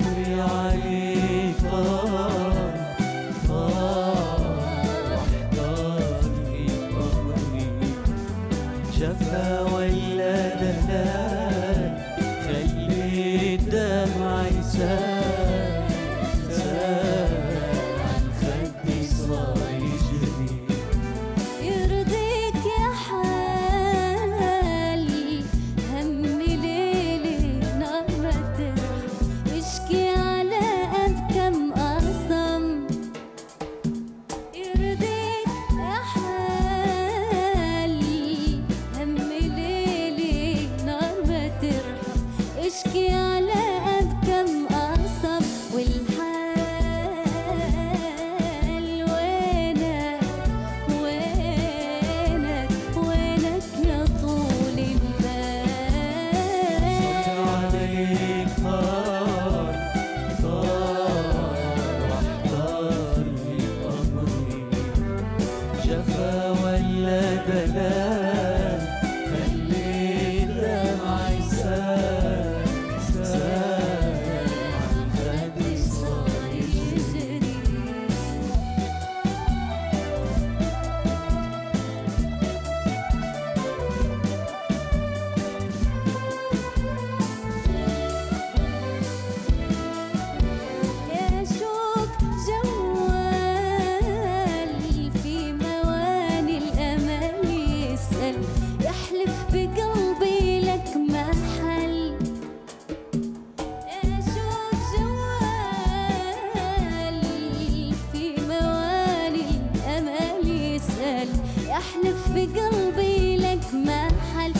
صبري عليك طار طار واحتار في قهري أحلف بقلبي لك ما حل